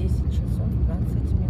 10 часов 20 минут.